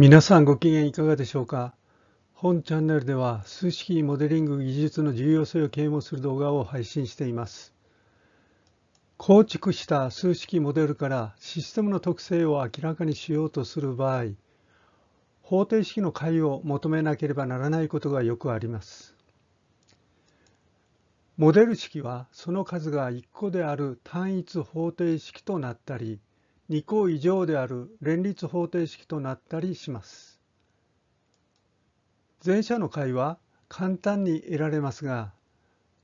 皆さんご機嫌いかがでしょうか？本チャンネルでは数式モデリング技術の重要性を啓蒙する動画を配信しています。構築した数式モデルからシステムの特性を明らかにしようとする場合、方程式の解を求めなければならないことがよくあります。モデル式はその数が1個である単一方程式となったり、2個以上である連立方程式となったりします。前者の解は簡単に得られますが、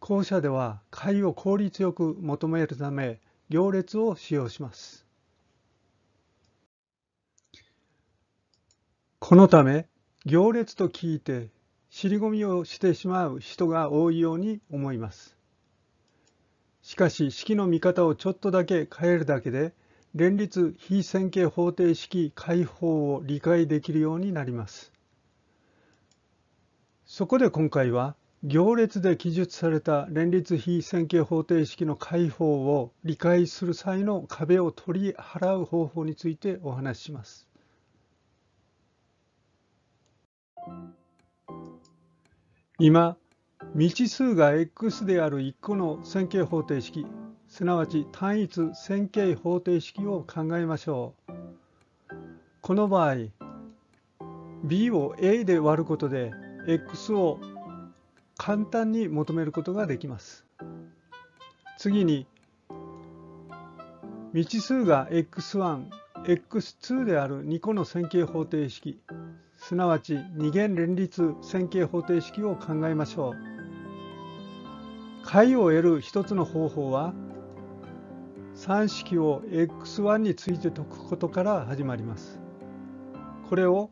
後者では解を効率よく求めるため行列を使用します。このため行列と聞いて尻込みをしてしまう人が多いように思います。しかし式の見方をちょっとだけ変えるだけで連立非線形方程式解法を理解できるようになります。そこで今回は行列で記述された連立非線形方程式の解法を理解する際の壁を取り払う方法についてお話しします。今、未知数が x である1個の線形方程式すなわち単一線形方程式を考えましょう。この場合、b を a で割ることで x を簡単に求めることができます。次に、未知数が x1、x2 である2個の線形方程式、すなわち二元連立線形方程式を考えましょう。解を得る一つの方法は、3式を x1 について解くことから始まります。これを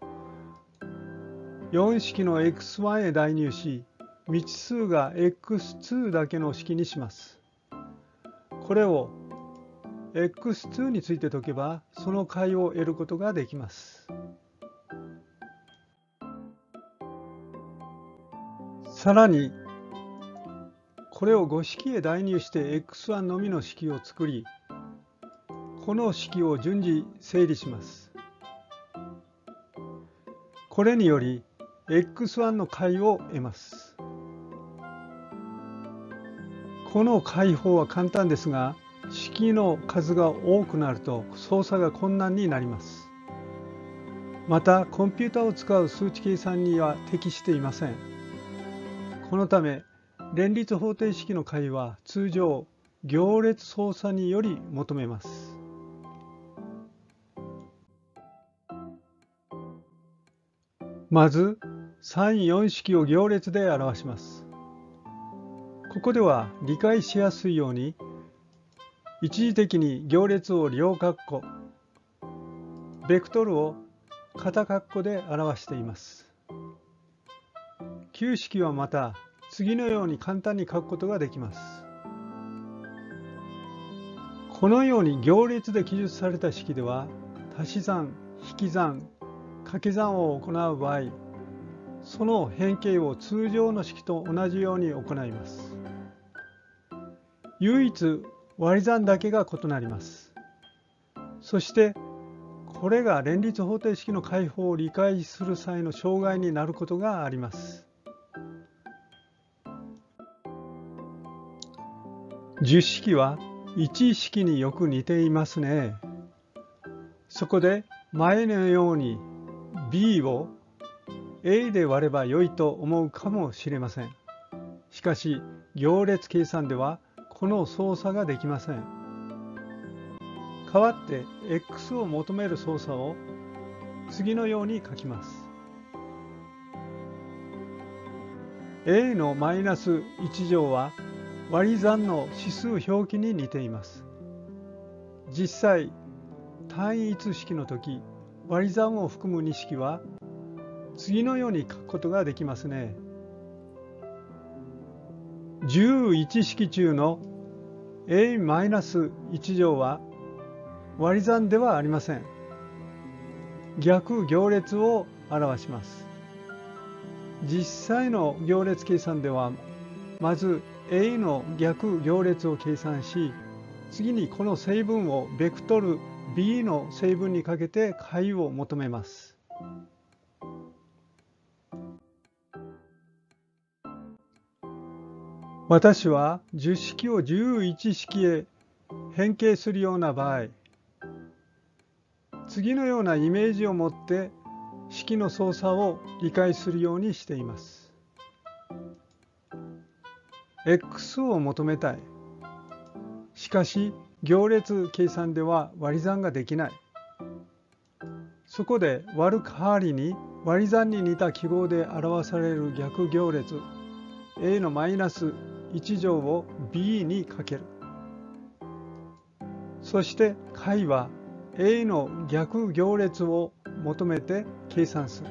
4式の x1 へ代入し、未知数が x2 だけの式にします。これを x2 について解けば、その解を得ることができます。さらにこれを5式へ代入して x1 のみの式を作り、この式を順次整理します。これにより x1 の解を得ます。この解法は簡単ですが、式の数が多くなると操作が困難になります。また、コンピュータを使う数値計算には適していません。このため、連立方程式の解は通常行列操作により求めます。まず3、4式を行列で表します。ここでは理解しやすいように一時的に行列を両括弧ベクトルを片括弧で表しています。旧式はまた次のように簡単に書くことができます。このように行列で記述された式では足し算、引き算、掛け算を行う場合その変形を通常の式と同じように行います。唯一割り算だけが異なります。そしてこれが連立方程式の解法を理解する際の障害になることがあります。十式は一式によく似ていますね。そこで前のように b を a で割れば良いと思うかもしれません。しかし行列計算ではこの操作ができません。代わって x を求める操作を次のように書きます。a のマイナス1乗は割り算の指数表記に似ています。実際、単一式の時、割り算を含む2式は次のように書くことができますね。11式中の a-1 乗は割り算ではありません。逆行列を表します。実際の行列計算ではまず A の逆行列を計算し次にこの成分をベクトル B の成分にかけて解を求めます。私は10式を11式へ変形するような場合次のようなイメージを持って式の操作を理解するようにしています。x を求めたい。しかし行列計算では割り算ができない。そこで割る代わりに割り算に似た記号で表される逆行列 a のマイナス1乗を b にかける。そして解は a の逆行列を求めて計算する。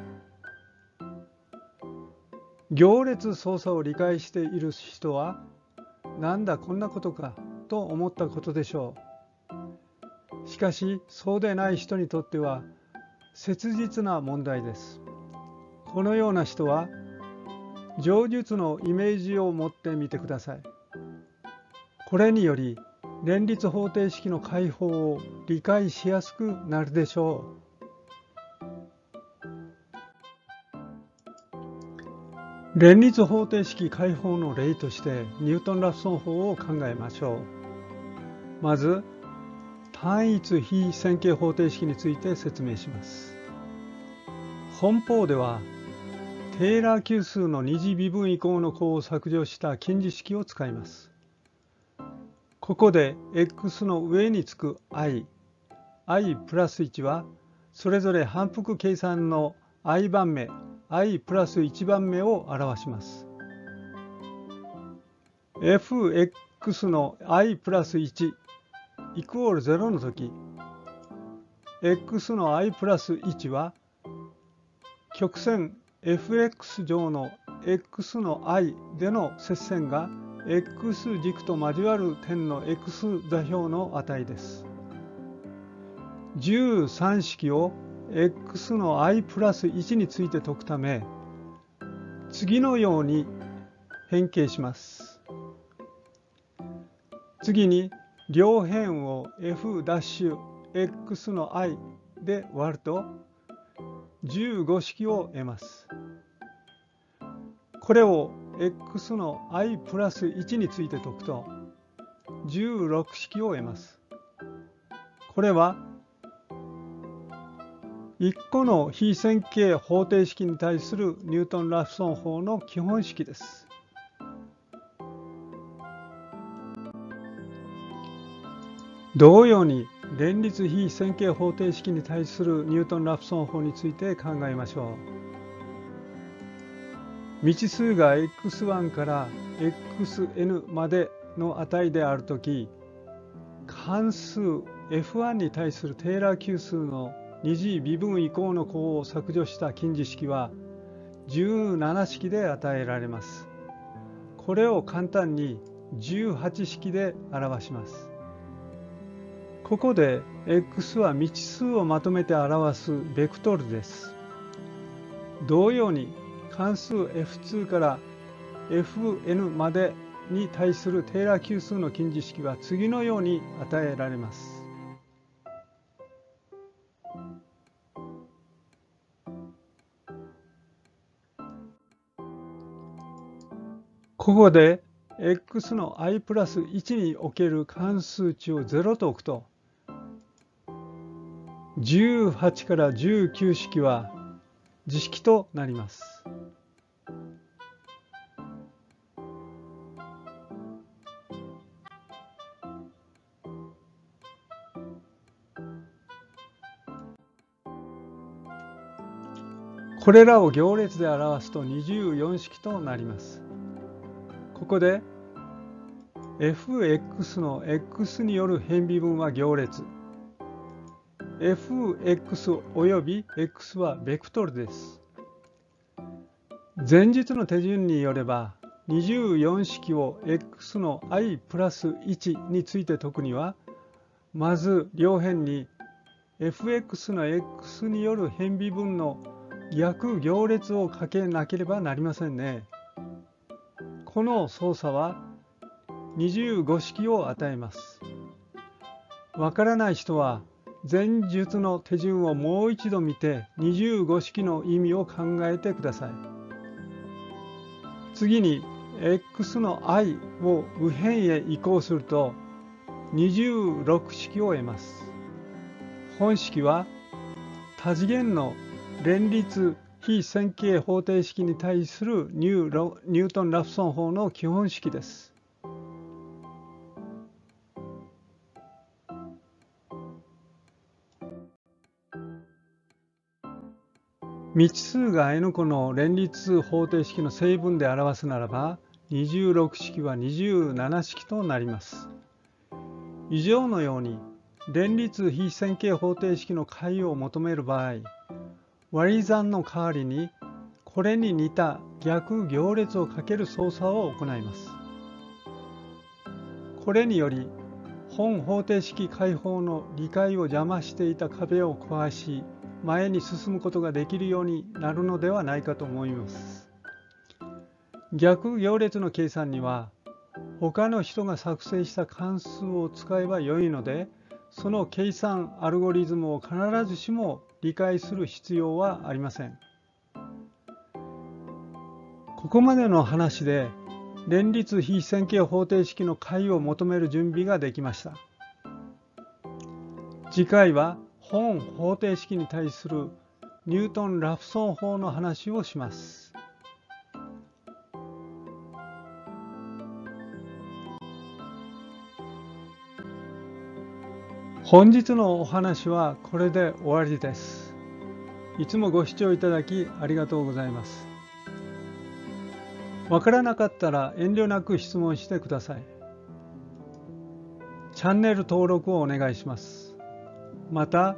行列操作を理解している人はなんだこんなことかと思ったことでしょう。しかしそうでない人にとっては切実な問題です。このような人は上述のイメージを持ってみてください。これにより連立方程式の解放を理解しやすくなるでしょう。連立方程式解放の例としてニュートン・ラプソン法を考えましょう。まず単一非線形方程式について説明します。本法ではテーラー級数の二次微分以降の項を削除した近似式を使います。ここで x の上につく i、i プラス1はそれぞれ反復計算の i 番目 i プラス1番目を表します。fx の i プラス1イコール0の時 x の i プラス1は曲線 fx 上の x の i での接線が x 軸と交わる点の x 座標の値です。13式を x の i プラス1について解くため次のように変形します。次に両辺を f' x の i で割ると15式を得ます。これを x の i プラス1について解くと16式を得ます。これは1個の非線形方程式に対するニュートン・ラフソン法の基本式です。同様に連立非線形方程式に対するニュートン・ラフソン法について考えましょう。未知数が x1 から xn までの値であるとき関数 f1 に対するテーラー級数の二次微分以降の項を削除した近似式は17式で与えられます。これを簡単に18式で表します。ここで x は未知数をまとめて表すベクトルです。同様に関数 f2 から fn までに対するテーラー級数の近似式は次のように与えられます。ここで x の i プラス1における関数値を0と置くと18から19式は自式となります。これらを行列で表すと24式となります。ここで fx の x による変微分は行列 fx および x はベクトルです前日の手順によれば24式を x の i プラス1について解くにはまず両辺に fx の x による変微分の逆行列をかけなければなりませんね。この操作は25式を与えます。わからない人は前述の手順をもう一度見て25式の意味を考えてください。次に x の i を右辺へ移行すると26式を得ます。本式は多次元の連立非線形方程式に対するニュートン・ラプソン法の基本式です。未知数が n 個の連立方程式の成分で表すならば26式は27式となります。以上のように連立非線形方程式の解を求める場合割り算の代わりにこれに似た逆行列をかける操作を行います。これにより本方程式解放の理解を邪魔していた壁を壊し前に進むことができるようになるのではないかと思います。逆行列の計算には他の人が作成した関数を使えば良いのでその計算アルゴリズムを必ずしも理解する必要はありません。ここまでの話で連立非線形方程式の解を求める準備ができました。次回は本方程式に対するニュートン・ラプソン法の話をします。本日のお話はこれで終わりです。いつもご視聴いただきありがとうございます。わからなかったら遠慮なく質問してください。チャンネル登録をお願いします。また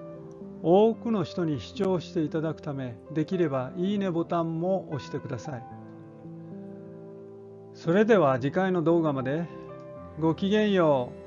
多くの人に視聴していただくためできればいいねボタンも押してください。それでは次回の動画まで。ごきげんよう。